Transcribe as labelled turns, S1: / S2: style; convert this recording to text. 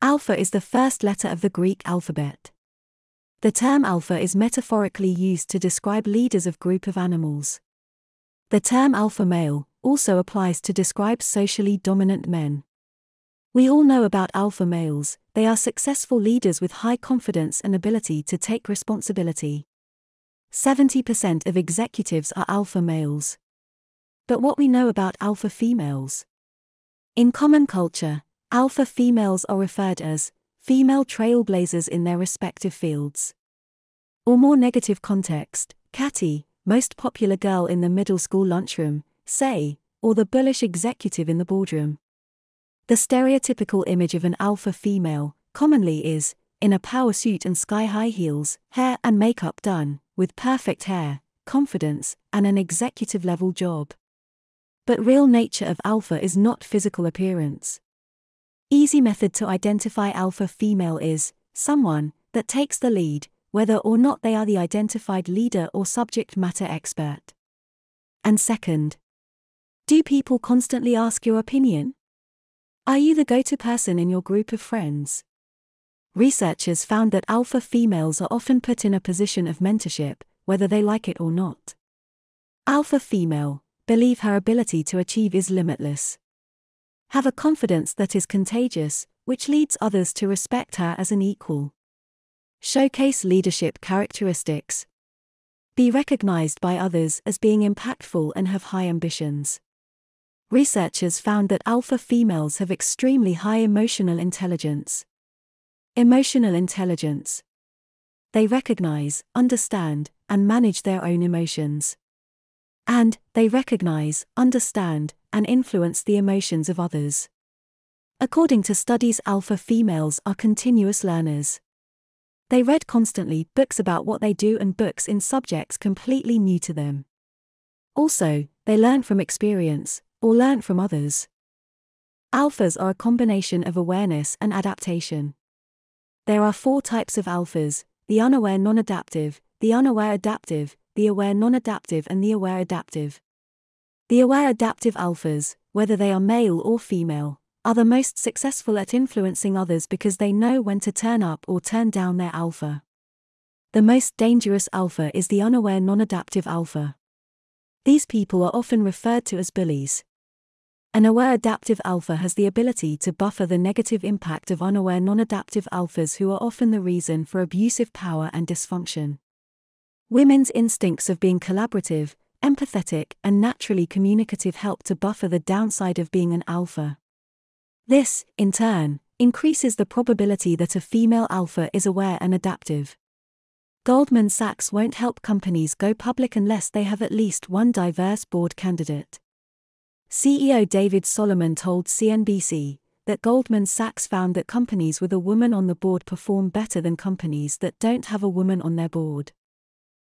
S1: Alpha is the first letter of the Greek alphabet. The term alpha is metaphorically used to describe leaders of group of animals. The term alpha male also applies to describe socially dominant men. We all know about alpha males, they are successful leaders with high confidence and ability to take responsibility. 70% of executives are alpha males. But what we know about alpha females? In common culture, alpha females are referred as female trailblazers in their respective fields. Or more negative context, catty, most popular girl in the middle school lunchroom, say, or the bullish executive in the boardroom. The stereotypical image of an alpha female, commonly is, in a power suit and sky high heels, hair and makeup done, with perfect hair, confidence, and an executive level job. But real nature of alpha is not physical appearance. Easy method to identify alpha female is someone that takes the lead, whether or not they are the identified leader or subject matter expert. And second, do people constantly ask your opinion? Are you the go to person in your group of friends? Researchers found that alpha females are often put in a position of mentorship, whether they like it or not. Alpha female believe her ability to achieve is limitless. Have a confidence that is contagious, which leads others to respect her as an equal. Showcase leadership characteristics. Be recognized by others as being impactful and have high ambitions. Researchers found that alpha females have extremely high emotional intelligence. Emotional intelligence. They recognize, understand, and manage their own emotions. And they recognize, understand, and influence the emotions of others. According to studies, alpha females are continuous learners. They read constantly books about what they do and books in subjects completely new to them. Also, they learn from experience, or learn from others. Alphas are a combination of awareness and adaptation. There are four types of alphas the unaware non adaptive, the unaware adaptive, the aware non adaptive, and the aware adaptive. The aware adaptive alphas, whether they are male or female, are the most successful at influencing others because they know when to turn up or turn down their alpha. The most dangerous alpha is the unaware non adaptive alpha. These people are often referred to as bullies. An aware adaptive alpha has the ability to buffer the negative impact of unaware non adaptive alphas who are often the reason for abusive power and dysfunction. Women's instincts of being collaborative, empathetic, and naturally communicative help to buffer the downside of being an alpha. This, in turn, increases the probability that a female alpha is aware and adaptive. Goldman Sachs won't help companies go public unless they have at least one diverse board candidate. CEO David Solomon told CNBC that Goldman Sachs found that companies with a woman on the board perform better than companies that don't have a woman on their board.